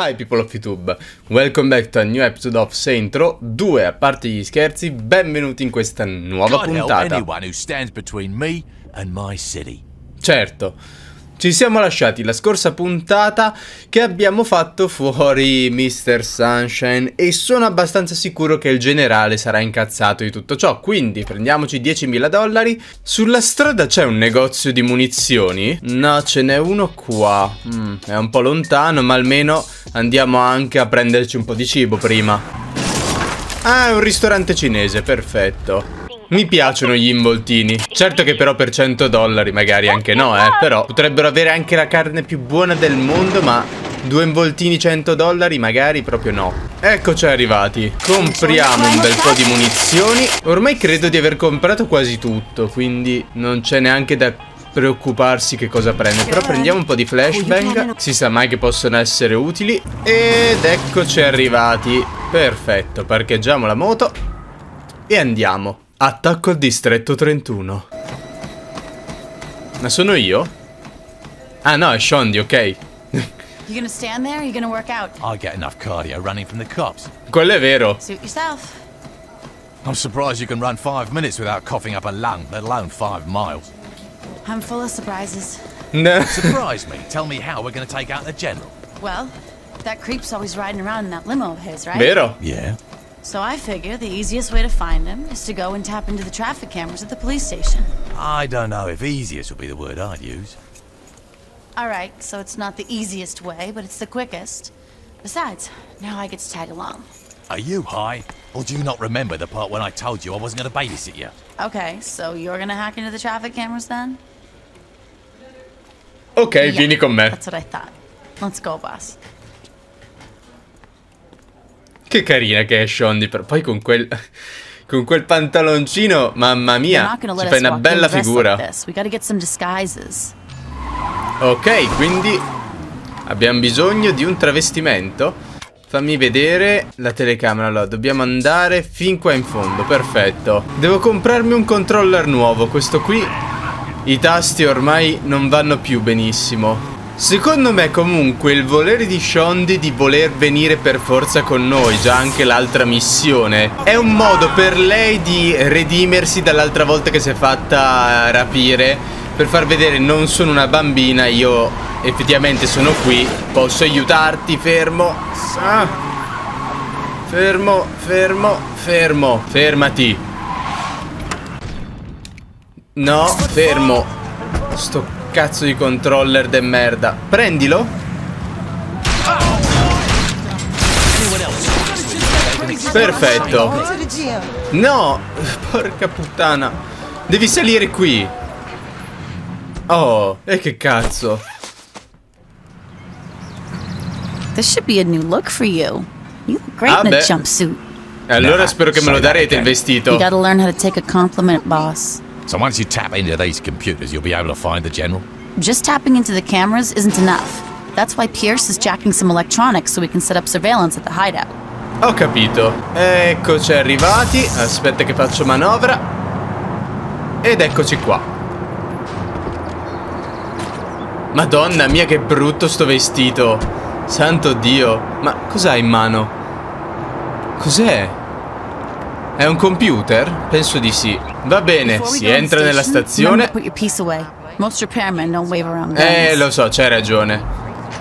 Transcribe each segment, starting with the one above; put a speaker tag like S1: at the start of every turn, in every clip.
S1: Hi people of YouTube, welcome back to a new episode of Saintro 2, a parte gli scherzi, benvenuti in questa nuova puntata.
S2: anyone who stands between me and my city.
S1: Certo, ci siamo lasciati la scorsa puntata che abbiamo fatto fuori Mr. Sunshine e sono abbastanza sicuro che il generale sarà incazzato di tutto ciò, quindi prendiamoci 10.000 dollari. Sulla strada c'è un negozio di munizioni? No, ce n'è uno qua, Mm, è un po' lontano ma almeno andiamo anche a prenderci un po' di cibo prima. Ah, è un ristorante cinese, perfetto. Mi piacciono gli involtini. Certo che però per 100 dollari magari anche no, eh. Però potrebbero avere anche la carne più buona del mondo, ma due involtini 100 dollari magari proprio no. Eccoci arrivati. Compriamo un bel po' di munizioni. Ormai credo di aver comprato quasi tutto, quindi non c'è neanche da preoccuparsi che cosa prende. Però prendiamo un po' di flashbang. Si sa mai che possono essere utili. Ed eccoci arrivati. Perfetto, parcheggiamo la moto. E andiamo. Attacco al distretto 31 Ma sono io? Ah no, è Shondi, ok.
S3: You gonna stand there? Or you gonna work out?
S2: I get enough cardio running from the cops.
S1: Quello è vero.
S3: Suit yourself.
S2: I'm surprised you can run five minutes without coughing up a lung, let alone five miles.
S3: I'm full of surprises.
S1: No.
S2: Surprise me. Tell me how we're going to take out the general.
S3: Well, that creep's always riding around in that limo of his, right?
S1: Vero?
S2: Yeah.
S3: So I figure the easiest way to find him is to go and tap into the traffic cameras at the police station.
S2: I don't know if easiest would be the word I'd use.
S3: Alright, so it's not the easiest way, but it's the quickest. Besides, now I get to tag along.
S2: Are you high? Or do you not remember the part when I told you I wasn't going to babysit you?
S3: Okay, so you're gonna hack into the traffic cameras then?
S1: Ok,
S3: Yeah,
S1: vieni con me
S3: That's what I thought. Let's go, boss.
S1: Che carina che è Shondi però Poi con quel Con quel pantaloncino Mamma mia Ci fai una bella figura
S3: like.
S1: Ok, quindi abbiamo bisogno di un travestimento. Fammi vedere la telecamera. Allora, dobbiamo andare fin qua in fondo. Perfetto. Devo comprarmi un controller nuovo. Questo qui, i tasti ormai non vanno più benissimo. Secondo me comunque il volere di Shondi di voler venire per forza con noi, già anche l'altra missione, è un modo per lei di redimersi dall'altra volta che si è fatta rapire per far vedere non sono una bambina, io effettivamente sono qui, posso aiutarti, fermo. Ah. Fermo, fermo, fermo, fermati. No, fermo. Sto cazzo di controller de merda. Prendilo. Perfetto. No, porca puttana. Devi salire qui. Oh, e che cazzo?
S3: This should be a new look for you. You look great
S1: Ah,
S3: in a
S1: beh.
S3: jumpsuit.
S1: Allora spero che me lo darete il vestito.
S3: You gotta learn how to take a compliment, boss.
S2: So once you tap into these computers, you'll be able to find the general?
S3: Just tapping into the cameras isn't enough. That's why Pierce is jacking some electronics so we can set up surveillance at the hideout.
S1: Ho capito. Eccoci arrivati. Aspetta che faccio manovra. Ed eccoci qua. Madonna mia che brutto sto vestito. Santo Dio. Ma cos'hai in mano? Cos'è? È un computer? Penso di sì. Va bene, si entra nella stazione.
S3: to Put your piece away. Most repairmen don't wave around guns.
S1: Eh, lo so, c'hai ragione.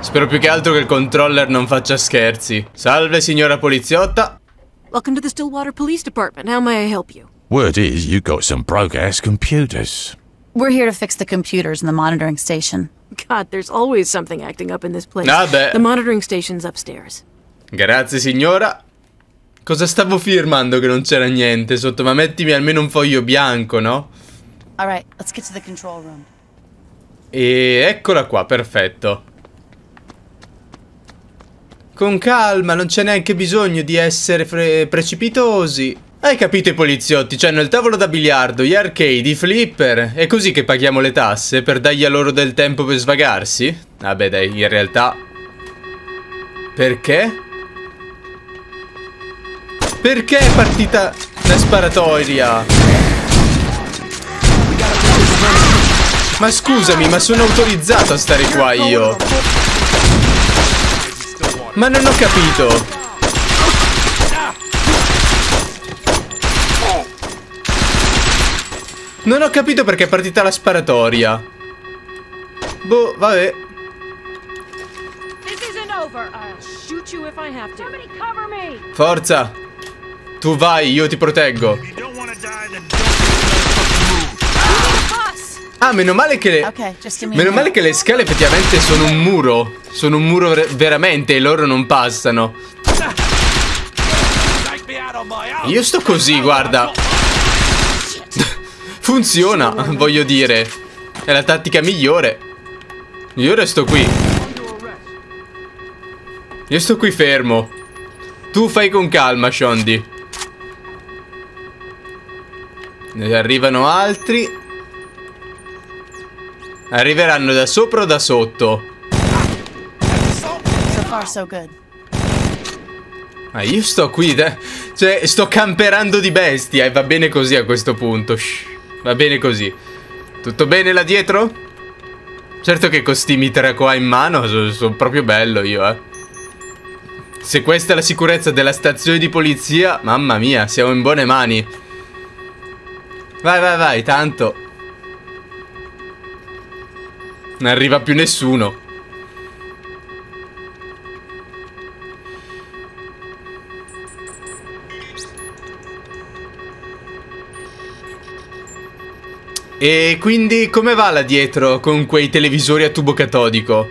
S1: Spero più che altro che il controller non faccia scherzi. Salve, signora poliziotta.
S4: Welcome to the Stillwater Police Department. How may I help you?
S2: Word is you got some broke-ass computers.
S3: We're here to fix the computers in the monitoring station.
S4: God, there's always something acting up in this place.
S1: Beh.
S4: The monitoring station's upstairs.
S1: Grazie, signora. Cosa stavo firmando che non c'era niente sotto? Ma mettimi almeno un foglio bianco, no?
S3: Alright, let's get to the control room.
S1: E eccola qua, perfetto. Con calma, non c'è neanche bisogno di essere precipitosi. Hai capito i poliziotti? C'hanno il tavolo da biliardo, gli arcade, i flipper. È così che paghiamo le tasse per dargli a loro del tempo per svagarsi? Vabbè dai, in realtà... Perché? Perché è partita la sparatoria? Ma scusami, ma sono autorizzato a stare qua io. Ma non ho capito. Non ho capito perché è partita la sparatoria. Boh, vabbè. Forza. Tu vai, io ti proteggo. Ah, meno male che le...
S3: Okay,
S1: Meno male che le scale effettivamente sono un muro. Sono un muro ver- veramente e loro non passano. Io sto così, guarda. Funziona, voglio dire. È la tattica migliore. Io resto qui. Io sto qui fermo. Tu fai con calma, Shondi. Ne arrivano altri. Arriveranno da sopra o da sotto?
S3: So far, so good.
S1: Ah, io sto qui, eh. cioè, sto camperando di bestia e va bene così a questo punto. Shh, va bene così. Tutto bene là dietro? Certo che costimi tre qua in mano, sono, sono proprio bello io, eh. Se questa è la sicurezza della stazione di polizia, mamma mia, siamo in buone mani. Vai, vai, vai, tanto. Non arriva più nessuno. E quindi come va là dietro con quei televisori a tubo catodico?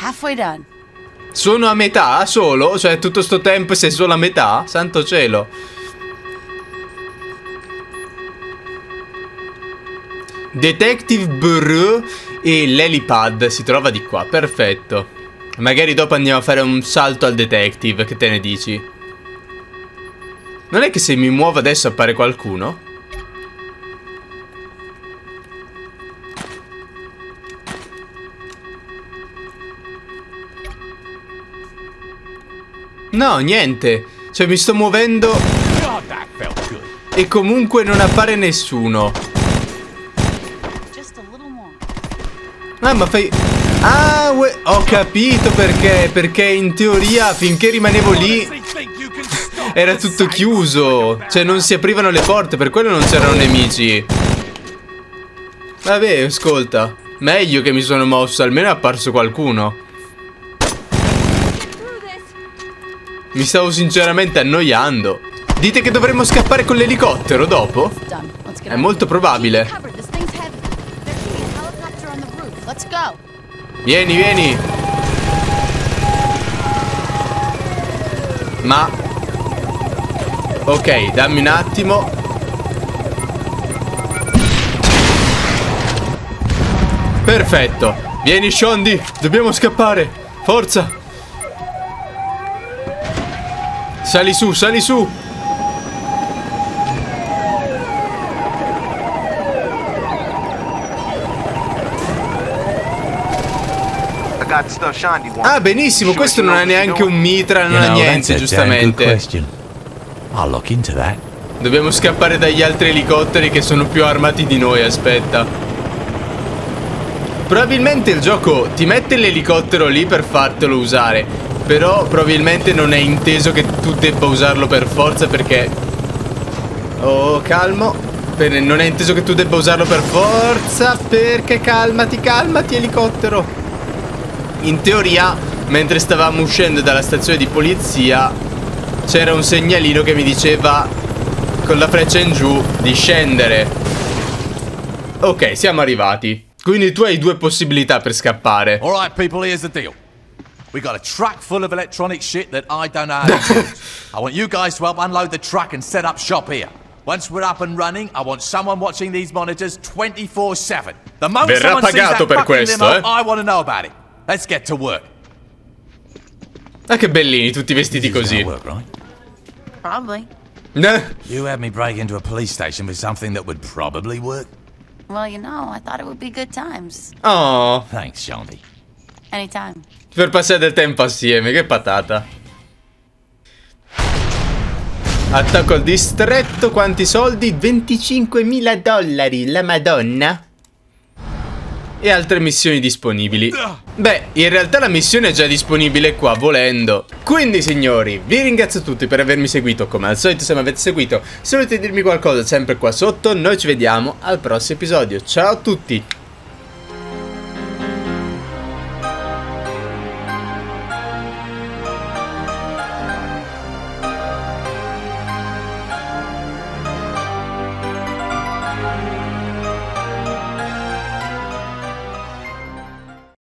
S3: Halfway done.
S1: Sono a metà solo? Cioè tutto sto tempo sei solo a metà? Santo cielo. Detective Bureau e l'helipad si trova di qua, perfetto. Magari dopo andiamo a fare un salto al detective, che te ne dici? Non è che se mi muovo adesso appare qualcuno? No, niente. Cioè mi sto muovendo e comunque non appare nessuno. Ah, ma fai... Ah, ho capito perché. Perché in teoria finché rimanevo lì era tutto chiuso. Cioè non si aprivano le porte, per quello non c'erano nemici. Vabbè, ascolta. Meglio che mi sono mosso, almeno è apparso qualcuno. Mi stavo sinceramente annoiando. Dite che dovremmo scappare con l'elicottero dopo? È molto probabile. Vieni, vieni. Ma... Ok, dammi un attimo. Perfetto. Vieni, Shondi. Dobbiamo scappare. Forza. Sali su, sali su. Ah, benissimo. Questo non
S5: you're
S1: neanche un mitra, non ha niente, giustamente. Dobbiamo scappare dagli altri elicotteri che sono più armati di noi, aspetta. Probabilmente il gioco ti mette l'elicottero lì per fartelo usare. Però probabilmente non è inteso che tu debba usarlo per forza perché... Oh, calmo. Per- Non è inteso che tu debba usarlo per forza perché calmati, calmati elicottero. In teoria, mentre stavamo uscendo dalla stazione di polizia, c'era un segnalino che mi diceva con la freccia in giù di scendere. Ok, siamo arrivati. Quindi tu hai due possibilità per scappare.
S2: All right, people, here's the deal. We got a truck full of electronic shit that I don't know how to use. I want you guys to help unload the truck and set up shop here. Once we're up and running, I want someone watching these monitors 24/7. The moment
S1: Verrà
S2: someone sees that
S1: per
S2: fucking
S1: questo,
S2: limo,
S1: eh.
S2: I want to know about it. Let's get to work.
S1: Ah, che bellini, tutti vestiti così.
S2: gonna work, right?
S3: Probably.
S2: You had me break into a police station for something that would probably work.
S3: Well, you know, I thought it would be good times.
S1: Oh,
S2: Thanks, Shandy.
S3: Anytime.
S1: Per passare del tempo assieme, che patata. Attacco al distretto, quanti soldi? 25.000 dollari, la madonna. e altre missioni disponibili. Beh, in realtà la missione è già disponibile qua volendo. Quindi signori, vi ringrazio tutti per avermi seguito, come al solito se mi avete seguito, se volete dirmi qualcosa sempre qua sotto, noi ci vediamo al prossimo episodio. Ciao a tutti!